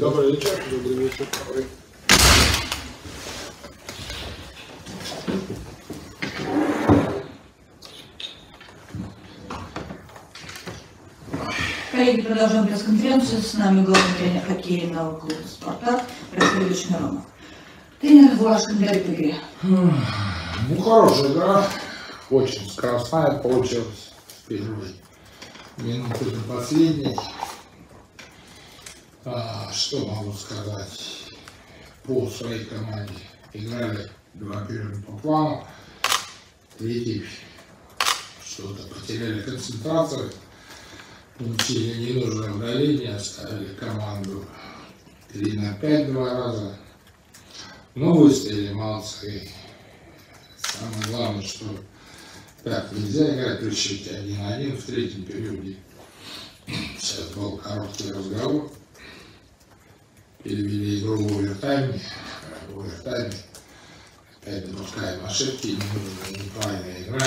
Добрый вечер. Добрый вечер. Коллеги, продолжаем пресс-конференцию. С нами главный тренер хоккейного клуба «Спартак» Рафаэльевич Миронов. Тренер, ваш комментарий по игре. Ну, хорошая игра. Очень скоростная получилась в первой минуты до последней. А, что могу сказать по своей команде? Играли два периода по плану. Третий что-то потеряли концентрацию. Получили ненужное удаление, оставили команду 3 на 5 два раза. Ну, выстояли, молодцы. Самое главное, что так нельзя играть при счете 1-1 в третьем периоде. Сейчас был короткий разговор. Перевели игру в овертайме. В овертайме опять допускаем ошибки, неправильная игра.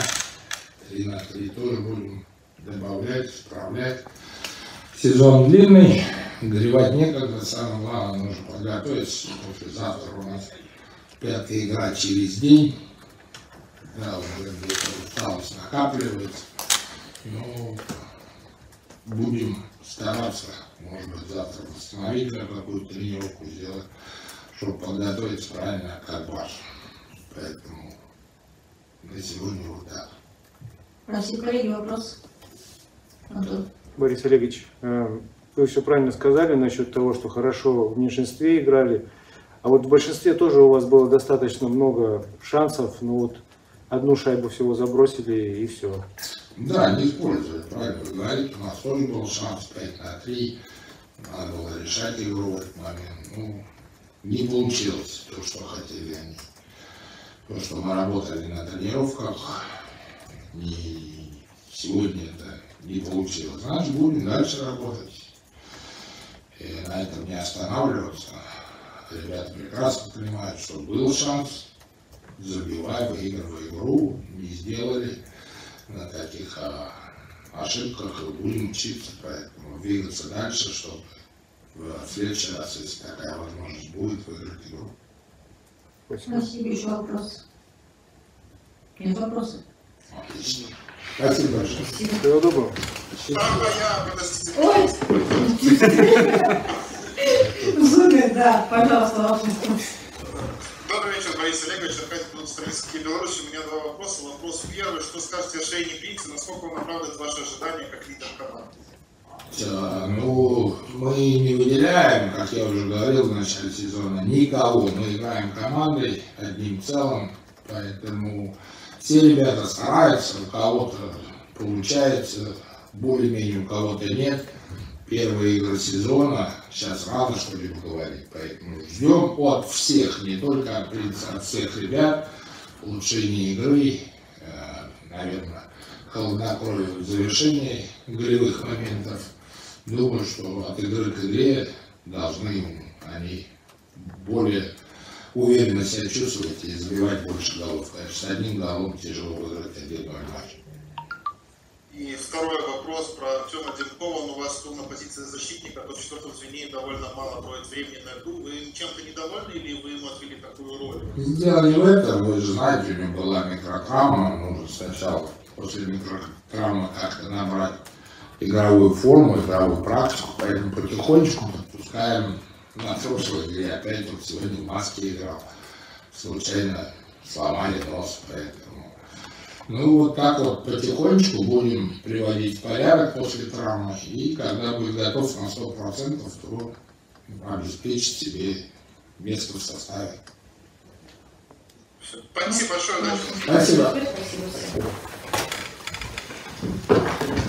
3 на 3 тоже будем добавлять, исправлять. Сезон длинный, горевать некогда, самое главное, нужно подготовиться. Послезавтра у нас пятая игра через день. Да, уже где-то усталость накапливается. Но будем стараться, может быть, завтра восстановительную какую-то тренировку сделать, чтобы подготовиться правильно как ваш. Поэтому на сегодня вот так. Спросите, коллеги, вопрос. Антон. Борис Олегович, э, вы все правильно сказали насчет того, что хорошо в меньшинстве играли. А вот в большинстве тоже у вас было достаточно много шансов, но вот одну шайбу всего забросили и все. Да, не используют, правильно вы. У нас тоже был шанс 5 на 3. Надо было решать игру в этот момент. Ну, не получилось то, что хотели они. То, что мы работали на тренировках, и сегодня это не получилось. Значит, будем дальше работать. И на этом не останавливаться. Ребята прекрасно понимают, что был шанс, забивай, выигрывай игру, не сделали на таких а, ошибках и будем учиться, поэтому двигаться дальше, чтобы в следующий раз, если такая возможность будет, выиграть игру. Спасибо. Спасибо. Еще вопрос. Нет вопросов? Отлично. Спасибо большое. Спасибо. Всего доброго. Ой! В зуме, да, пожалуйста, ваш вопрос. Добрый вечер, Борис Олегович, Аркадий Строительский Беларусь. У меня два вопроса. Вопрос первый. Что скажете о Шейне Принце? Насколько он оправдывает ваши ожидания как лидер команды? Да, Ну, мы не выделяем, как я уже говорил в начале сезона, никого. Мы играем командой, одним целым, поэтому все ребята стараются, у кого-то получается, более-менее у кого-то нет. Первые игры сезона, сейчас рано что-либо говорить, поэтому ждем от всех, не только от от всех ребят, улучшения игры, э, наверное, холоднокровие завершении голевых моментов. Думаю, что от игры к игре должны они более уверенно себя чувствовать и забивать больше голов. Конечно, с одним голом тяжело выиграть отдельный матч. И второй вопрос про Артема Демкова. Он у вас был на позиции защитника, то в четвертом звене довольно мало проводит времени на льду. Вы чем-то недовольны или вы ему отвели такую роль? Дело не в этом, вы же знаете, у него была микротравма, нужно сначала после микротравмы как-то набрать игровую форму, игровую практику, поэтому потихонечку подпускаем на прошлой игре, опять вот сегодня в маске играл, случайно сломали нос, поэтому. Ну вот так вот потихонечку будем приводить в порядок после травмы, и когда будет готов на 100%, то обеспечить себе место в составе. Спасибо большое. Спасибо. Спасибо.